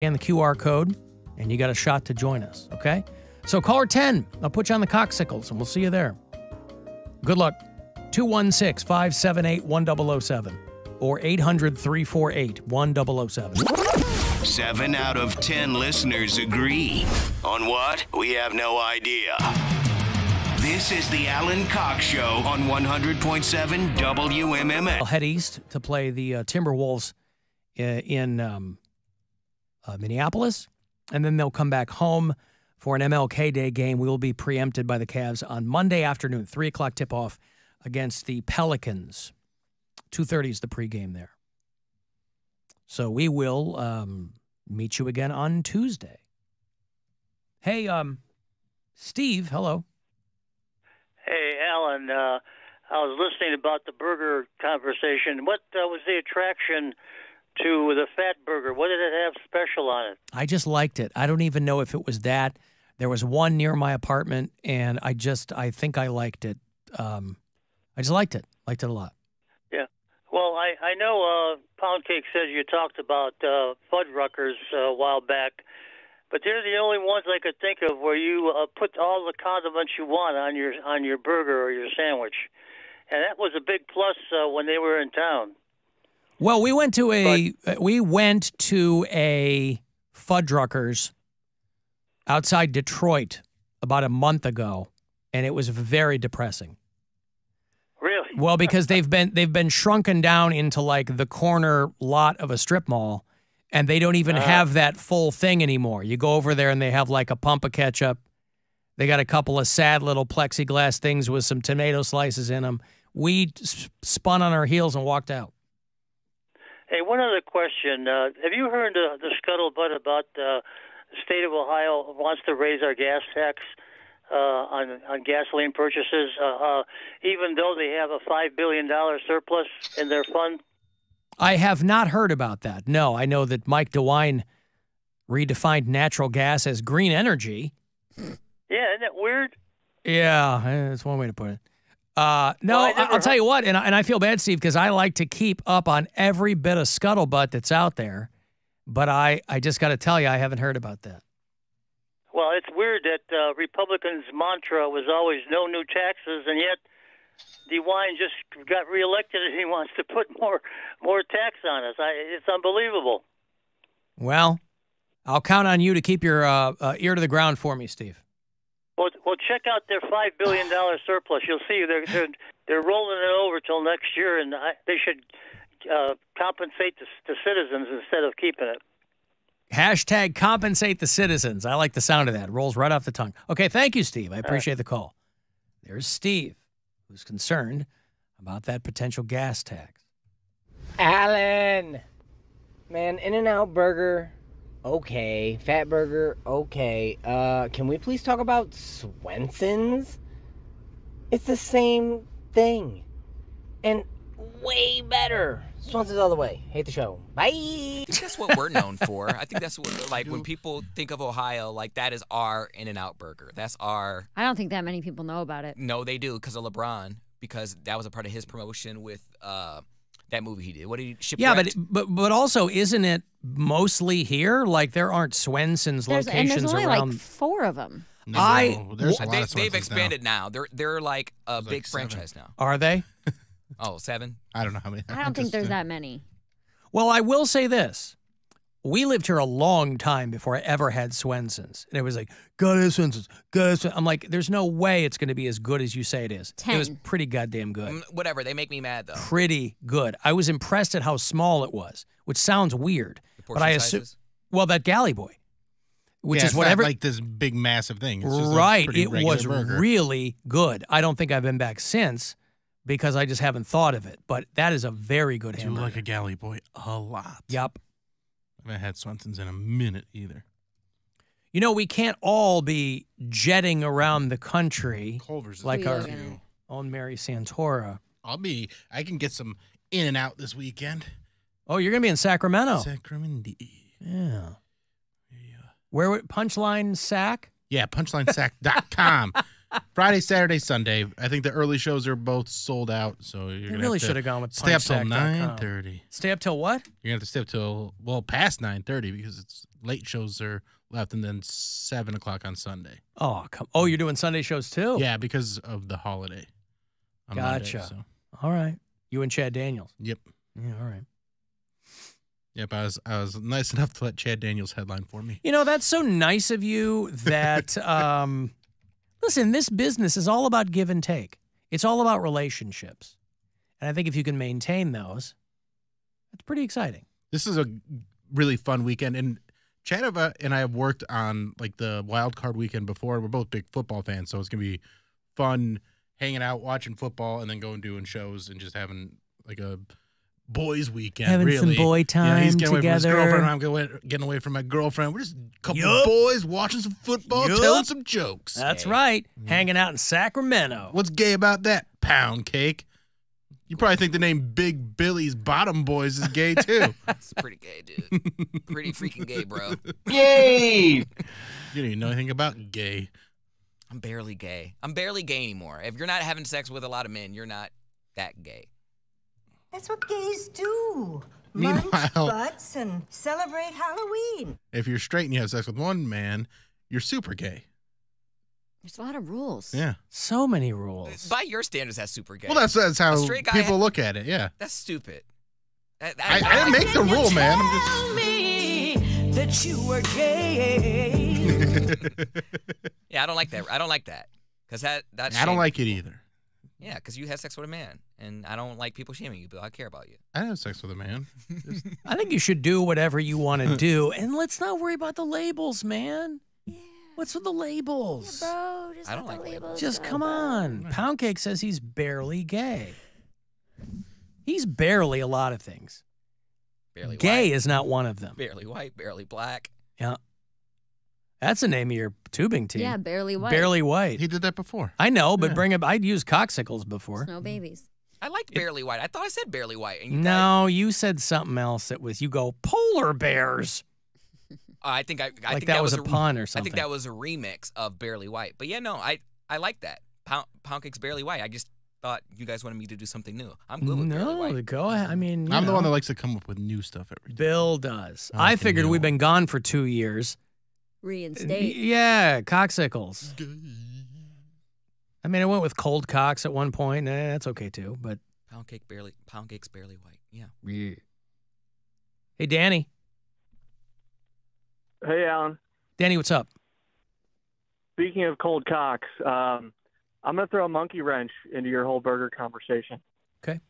and the QR code, and you got a shot to join us, okay? So caller 10, I'll put you on the coxicles, and we'll see you there. Good luck. 216 578 1007 or 800 348 1007. Seven out of ten listeners agree. On what? We have no idea. This is the Alan Cox Show on 100.7 WMMS. I'll head east to play the uh, Timberwolves uh, in um, uh, Minneapolis, and then they'll come back home for an MLK Day game. We will be preempted by the Cavs on Monday afternoon, three o'clock tip off against the Pelicans. Two thirty is the pregame there. So we will um, meet you again on Tuesday. Hey, um, Steve, hello. Hey, Alan. Uh, I was listening about the burger conversation. What uh, was the attraction to the fat burger? What did it have special on it? I just liked it. I don't even know if it was that. There was one near my apartment, and I just, I think I liked it. Um, I just liked it. Liked it a lot. Yeah. Well, I I know uh, Pound Cake says you talked about uh, Fuddruckers uh, a while back, but they're the only ones I could think of where you uh, put all the condiments you want on your on your burger or your sandwich, and that was a big plus uh, when they were in town. Well, we went to a uh, we went to a Fuddruckers outside Detroit about a month ago, and it was very depressing. Really? Well, because they've been they've been shrunken down into like the corner lot of a strip mall, and they don't even uh-huh. have that full thing anymore. You go over there and they have like a pump of ketchup. They got a couple of sad little plexiglass things with some tomato slices in them. We spun on our heels and walked out. Hey, one other question. Uh, have you heard uh, the scuttlebutt about uh, the state of Ohio wants to raise our gas tax uh, on on gasoline purchases, uh, uh, even though they have a five billion dollar surplus in their fund? I have not heard about that. No, I know that Mike DeWine redefined natural gas as green energy. Yeah, isn't that weird? Yeah, eh, that's one way to put it. Uh, no, Well, I I never will tell you what, and I, and I feel bad, Steve, because I like to keep up on every bit of scuttlebutt that's out there, but I, I just got to tell you, I haven't heard about that. Well, it's weird that uh, Republicans' mantra was always no new taxes, and yet DeWine just got reelected and he wants to put more more tax on us. I, it's unbelievable. Well, I'll count on you to keep your uh, uh, ear to the ground for me, Steve. Well, well, check out their five billion dollar surplus. You'll see they're they're they're rolling it over till next year, and I, they should uh, compensate the, the citizens instead of keeping it. Hashtag compensate the citizens. I like the sound of that. Rolls right off the tongue. Okay, thank you, Steve. I appreciate the call. There's Steve, who's concerned about that potential gas tax. Alan, man, In and Out Burger, okay. Fat Burger, okay. Uh, can we please talk about Swenson's? It's the same thing, and way better. Swenson's all the way. Hate the show. Bye. I think that's what we're known for. I think that's what like when people think of Ohio, like that is our In and Out burger. That's our I don't think that many people know about it. no, they do because of LeBron because that was a part of his promotion with uh that movie he did. What did he ship? Yeah, but but but also, isn't it mostly here? Like there aren't Swenson's There's, and locations there's only around. like four of them. No, I- there's a They, lot of they've expanded now. They're they're like a There's big seven. franchise now. Are they? Oh, seven. I don't know how many. I don't think there's that many. Well, I will say this. We lived here a long time before I ever had Swenson's. And it was like, gotta have Swenson's, gotta have Swenson's. I'm like, there's no way it's going to be as good as you say it is. It was pretty goddamn good. Mm, Whatever. They make me mad though. Pretty good. I was impressed at how small it was, which sounds weird. The But I assume, well, that Galley Boy, which yeah, is whatever. Not like this big massive thing. It's just a right. It was burger. really good. I don't think I've been back since because I just haven't thought of it. But that is a very good I do hamburger. like a galley boy a lot. Yep. I haven't had Swenson's in a minute either. You know, we can't all be jetting around the country Culver's is like our own Mary Santora. I'll be. I can get some in and out this weekend. Oh, you're going to be in Sacramento. Sacramento. yeah. Where would Punchline Sac? Yeah, punchlinesac.com. Friday, Saturday, Sunday. I think the early shows are both sold out, so you're You really should have gone with stay up till nine thirty. Stay up till what? You're gonna have to stay up till well past nine thirty because it's late shows are left, and then seven o'clock on Sunday. Oh, come. Oh, you're doing Sunday shows too. Yeah, because of the holiday. on Monday, Gotcha. so. All right. You and Chad Daniels. Yep. Yeah. All right. Yep. I was I was nice enough to let Chad Daniels headline for me. You know, that's so nice of you that um listen, this business is all about give and take. It's all about relationships. And I think if you can maintain those, that's pretty exciting. This is a really fun weekend, and Chad uh, and I have worked on like the wild card weekend before. We're both big football fans, so it's gonna be fun hanging out, watching football, and then going doing shows and just having like a boys weekend. Having some really. boy Yeah, he's time getting away from his girlfriend. I'm getting getting away from my girlfriend. We're just a couple Yup. boys watching some football, Yup. telling some jokes. That's Gay. right. Mm. Hanging out in Sacramento. What's gay about that? Pound cake. You probably think the name Big Billy's Bottom Boys is gay too. It's pretty gay, dude. Pretty freaking gay, bro. Yay! you don't even know anything about gay. I'm barely gay. I'm barely gay anymore. If you're not having sex with a lot of men, you're not that gay. That's what gays do. Munch Meanwhile- butts and celebrate Halloween. If you're straight and you have sex with one man, you're super gay. There's a lot of rules. Yeah. So many rules. By your standards, that's super gay. Well, that's that's how A guy people ha- look at it. Yeah. that's stupid. That- I, that- I didn't make the rule, man. I'm Tell me that you were gay. yeah, I don't like that. I don't like that because that that's. I don't like it either. Yeah, because you had sex with a man, and I don't like people shaming you, but I care about you. I have sex with a man. Just- I think you should do whatever you want to do. And let's not worry about the labels, man. What's with the labels? Yeah, Bro, just I don't let the like labels Just come on. Pound Cake says he's barely gay. He's barely a lot of things. Barely Gay white, is not one of them. barely white, barely black. Yeah. That's the name of your tubing team. Yeah, barely white. Barely white. he did that before. I know, but Yeah. bring up. I'd used cocksicles before. Snow babies. I liked barely white. I thought I said barely white, and you guys- No, you said something else that was you go polar bears. Oh, I think I, I like think that, was a re- pun or something. I think that was a remix of Barely White. But yeah, no, I I like that. Pound, pound cake's Barely White. I just thought you guys wanted me to do something new. I'm good with Barely no, go ahead. I mean, you I'm the one that likes to come up with new stuff every day. Bill does. I I figured we've been gone for two years. Reinstate. Yeah, cocksicles. I mean, I went with cold cocks at one point. Eh, that's okay too. But Pound cake barely pound cake's barely white. Yeah. yeah. hey, Danny, Hey, Alan. Danny, what's up? Speaking of cold cocks, um, I'm going to throw a monkey wrench into your whole burger conversation. Okay.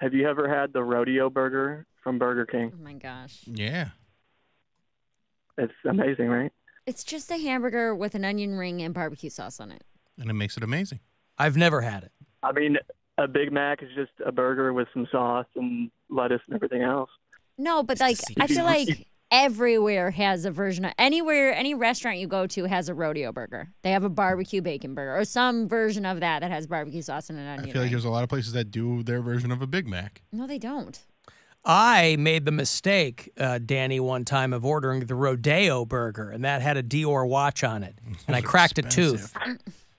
Have you ever had the rodeo burger from Burger King? Oh my gosh. Yeah. It's amazing, right? It's just a hamburger with an onion ring and barbecue sauce on it. And it makes it amazing. I've never had it. I mean, a Big Mac is just a burger with some sauce and lettuce and everything else. No, but It's like I feel like everywhere has a version of anywhere any restaurant you go to has a rodeo burger. They have a barbecue bacon burger or some version of that that has barbecue sauce and an onion I feel like ring. there's a lot of places that do their version of a Big Mac. No, they don't. I made the mistake, uh, Danny, one time of ordering the Rodeo burger, and that had a Dior watch on it, and I Those are cracked a tooth.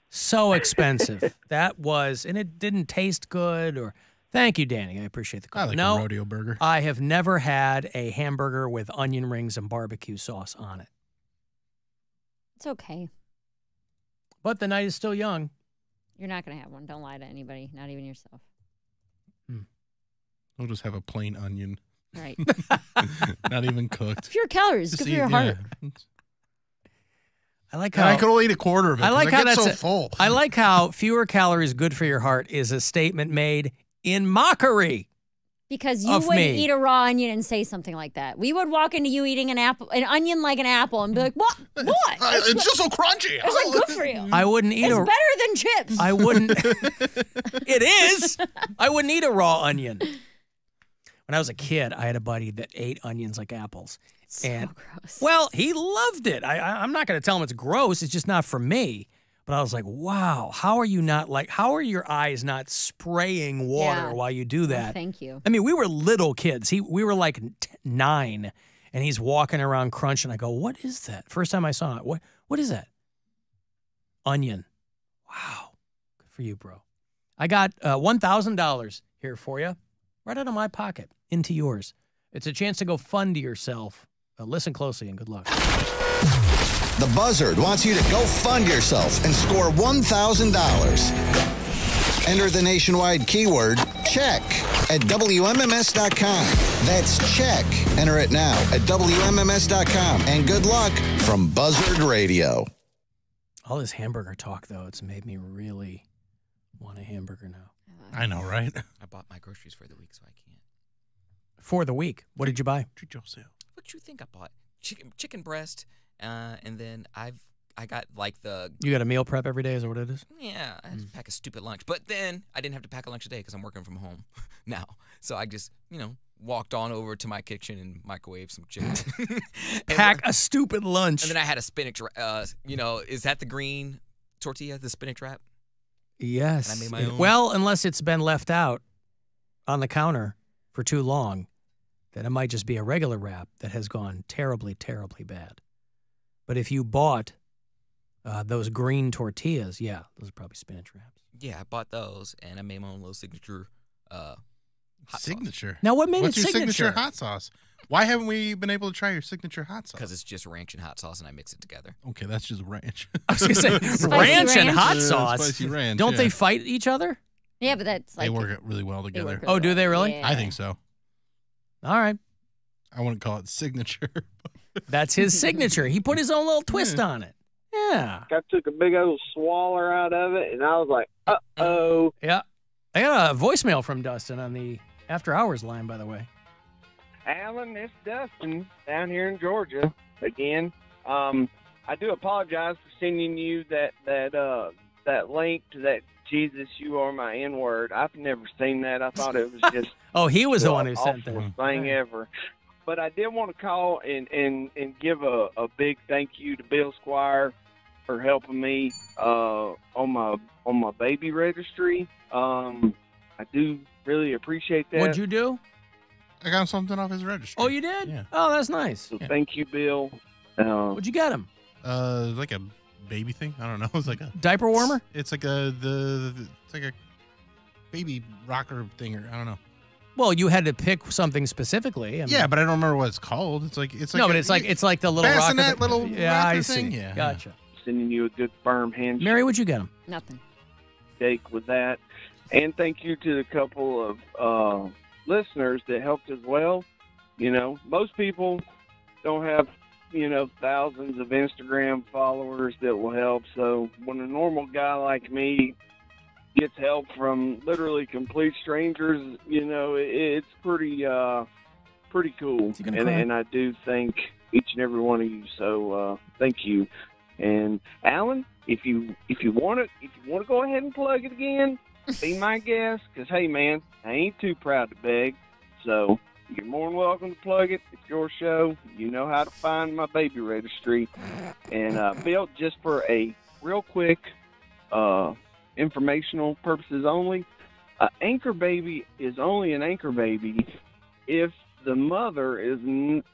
So expensive. that was, and it didn't taste good. Or thank you, Danny. I appreciate the call. I like no, a rodeo burger. I have never had a hamburger with onion rings and barbecue sauce on it. It's okay. But the night is still young. You're not gonna have one. Don't lie to anybody, not even yourself. We'll just have a plain onion, Right. not even cooked. Pure calories. Just Good for your heart. yeah. I like And how I could only eat a quarter of it. I 'cause like I how get that's so a- full. I like how fewer calories good for your heart is a statement made in mockery. Because you Of wouldn't me. eat a raw onion and say something like that. We would walk into you eating an apple, an onion like an apple, and be like, "What? What? Uh, It's, it's just so crunchy. it's like good for you. I wouldn't eat It's a better than chips." I wouldn't. it is. I wouldn't eat a raw onion. When I was a kid, I had a buddy that ate onions like apples. so and- gross. Well, he loved it. I, I, I'm not going to tell him it's gross. It's just not for me. But I was like, wow, how are you not like, how are your eyes not spraying water Yeah. while you do Oh, that? thank you. I mean, we were little kids. He, we were like t- nine, and he's walking around crunching. I go, "What is that?" First time I saw it, what what is that? Onion. Wow, good for you, bro. I got uh, one thousand dollars here for you, right out of my pocket into yours. It's a chance to go fund yourself Uh, listen closely and good luck. The Buzzard wants you to go fund yourself and score $1,000. Enter the nationwide keyword check at WMMS.com. That's check. Enter it now at WMMS.com. And good luck from Buzzard Radio. All this hamburger talk, though, it's made me really want a hamburger now. I know, right? I bought my groceries for the week, so I can't. For the week, what did you buy? Treat yourself. What you think I bought? Chicken, chicken breast, uh, and then I've I got like the You got a meal prep every day, is that what it is? yeah. I had Mm. to pack a stupid lunch, but then I didn't have to pack a lunch today because I'm working from home now. So I just you know walked on over to my kitchen and microwaved some chicken. And Pack a stupid lunch. And then I had a spinach. wra- Uh, you know, is that the green tortilla, the spinach wrap? Yes. And I made my It- own. Well, unless it's been left out on the counter for too long, then it might just be a regular wrap that has gone terribly, terribly bad. But if you bought uh, those green tortillas, yeah, those are probably spinach wraps. Yeah, I bought those and I made my own little signature. Uh, hot signature. Now, what made What's it your signature? signature hot sauce? Why haven't we been able to try your signature hot sauce? because it's just ranch and hot sauce and I mix it together. Okay, that's just ranch. I was gonna say Spicy ranch, and ranch? hot Yeah, sauce. spicy ranch, Don't yeah. they fight each other? Yeah, but that's like they work really well together. work Oh, do they really? Yeah. I think so. All right, I wouldn't call it signature. that's his signature. He put his own little twist on it. Yeah, I took a big old swaller out of it, and I was like, uh oh. yeah. I got a voicemail from Dustin on the after hours line, by the way. Alan, it's Dustin down here in Georgia again. Um, I do apologize for sending you that that uh that link to that Jesus, you are my N word. I've never seen that. I thought it was just Oh, he was the one who sent that. thing ever. But I did want to call and and and give a, a big thank you to Bill Squire for helping me uh, on my on my baby registry. Um, I do really appreciate that. What'd you do? I got something off his registry. Oh, you did? Yeah. Oh, that's nice. So thank you, Bill. Uh, What'd you get him? Uh, like a baby thing. I don't know. It's like a Diaper warmer? It's like a the, the it's like a baby rocker thing or I don't know. Well, you had to pick something specifically. I mean- yeah, but I don't remember what it's called. It's like it's like no, a- but it's like it's like the little rocker. bassinet that- little yeah, I see. thing? Yeah. Gotcha. sending you a good firm handshake. Mary, what'd you get him? Nothing. Jake with that. And thank you to the couple of uh, listeners that helped as well. You know, most people don't have, you know, thousands of Instagram followers that will help. So when a normal guy like me gets help from literally complete strangers, you know, it, it's pretty, uh, pretty cool. And, and I do thank each and every one of you. So uh, thank you. And Alan, if you if you want to if you want to go ahead and plug it again, be my guest. Cause hey man, I ain't too proud to beg. So you're more than welcome to plug it. It's your show. You know how to find my baby registry. And uh, Bill, just for a real quick uh, informational purposes only, an anchor baby is only an anchor baby if the mother is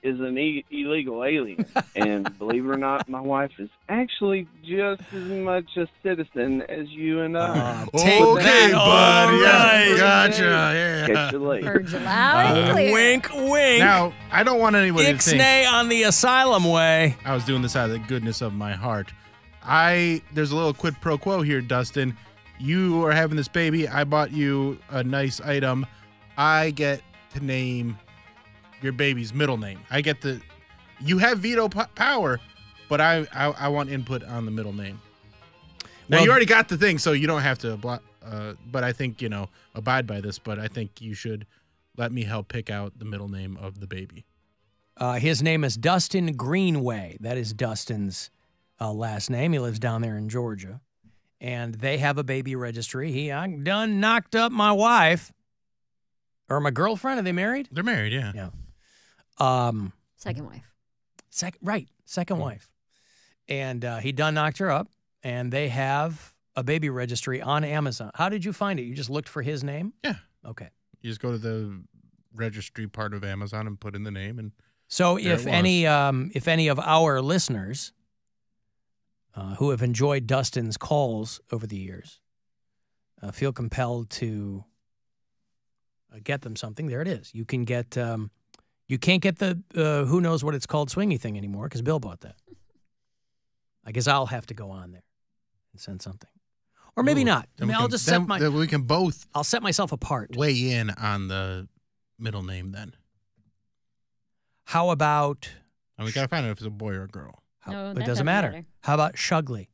is an e- illegal alien. and believe it or not, my wife is actually just as much a citizen as you and I. Take okay, that. bud. All right. gotcha. Yeah. Catch you later. Heard you loud and Uh, clear. wink, wink. Now, I don't want anybody to think Ixnay on the asylum way. I was doing this out of the goodness of my heart. I there's a little quid pro quo here, Dustin. You are having this baby. I bought you a nice item. I get to name your baby's middle name. I get the. You have veto p- power, but I, I I want input on the middle name. Now Well- you already got the thing, so you don't have to. Uh, but I think you know abide by this. But I think you should let me help pick out the middle name of the baby. Uh, his name is Dustin Greenway. That is Dustin's uh, last name. He lives down there in Georgia, and they have a baby registry. He I done knocked up my wife or my girlfriend. Are they married? They're married, yeah. Yeah. Um, Second wife. Sec- right, second wife. And uh, he done knocked her up, and they have a baby registry on Amazon. How did you find it? You just looked for his name? Yeah. Okay. You just go to the registry part of Amazon and put in the name and So if any um, if any of our listeners uh, who have enjoyed Dustin's calls over the years uh, feel compelled to uh, get them something, there it is. You can get um, You can't get the uh, who knows what it's called swingy thing anymore because Bill bought that. I guess I'll have to go on there and send something, or maybe Ooh, not. I then mean, we I'll can- just then- set my. then we can both I'll set myself apart. weigh in on the middle name then. How about? And we gotta find out if it's a boy or a girl. How, No, it doesn't doesn't matter. matter. How about Shugley?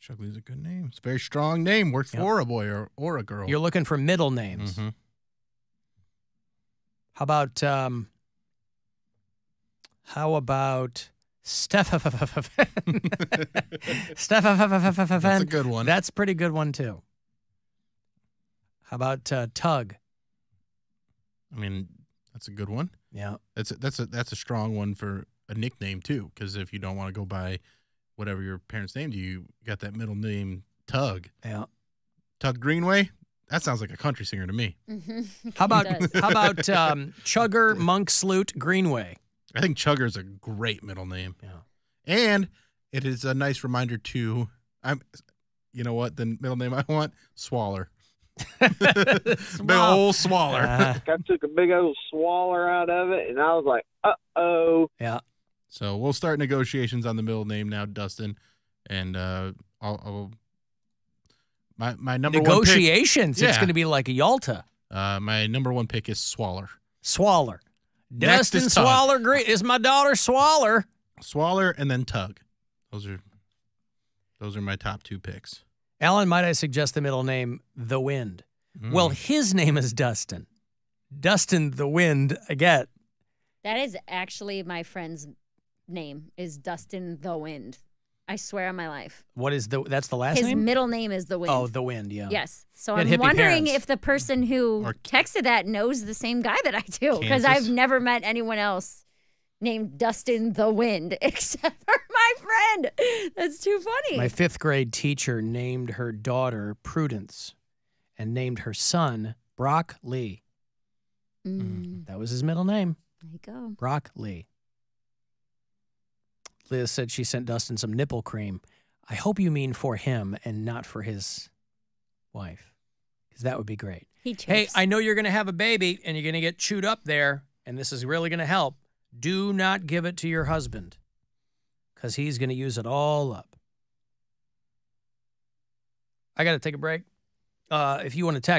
Shugley's a good name. It's a very strong name. Works Yep. for a boy or, or a girl. You're looking for middle names. Mhm. How about um how about Steph Steph That's a good one. That's a pretty good one too. How about uh, Tug? I mean, that's a good one. Yeah. That's a, that's a that's a strong one for a nickname too. Because if you don't want to go by whatever your parents named you, you got that middle name Tug. Yeah. Tug Greenway. That sounds like a country singer to me. How about how about um, Chugger Monk Sloot Greenway? I think Chugger is a great middle name. Yeah. And it is a nice reminder to I'm you know what, the middle name I want? Swaller. Big old swaller. Uh, I took a big old swaller out of it, and I was like, uh oh. yeah. So we'll start negotiations on the middle name now, Dustin. And uh I'll, I'll my my number one pick, Negotiations. It's going to be like a Yalta. uh my number one pick is Swaller. Swaller. Next Dustin is Tug. Swaller Green is my daughter Swaller. Swaller and then Tug. Those are those are my top two picks. Alan, might I suggest the middle name The Wind? Well, Mm. his name is Dustin. Dustin the Wind, I get. That is actually my friend's name. Is Dustin the Wind? I swear on my life. What is the that's the last name? His name? middle name is the Wind. Oh, The Wind, yeah. Yes. So I'm hippie wondering parents. if the person who Or- texted that knows the same guy that I do, because I've never met anyone else named Dustin the Wind except for my friend. That's too funny. My fifth grade teacher named her daughter Prudence and named her son Brock Lee. Mm, That was his middle name, there you go. Brock Lee. Liz said she sent Dustin some nipple cream. I hope you mean for him and not for his wife, because that would be great. He Hey. I know you're going to have a baby and you're going to get chewed up there, and this is really going to help. Do not give it to your husband because he's going to use it all up. I got to take a break. Uh, if you want to text,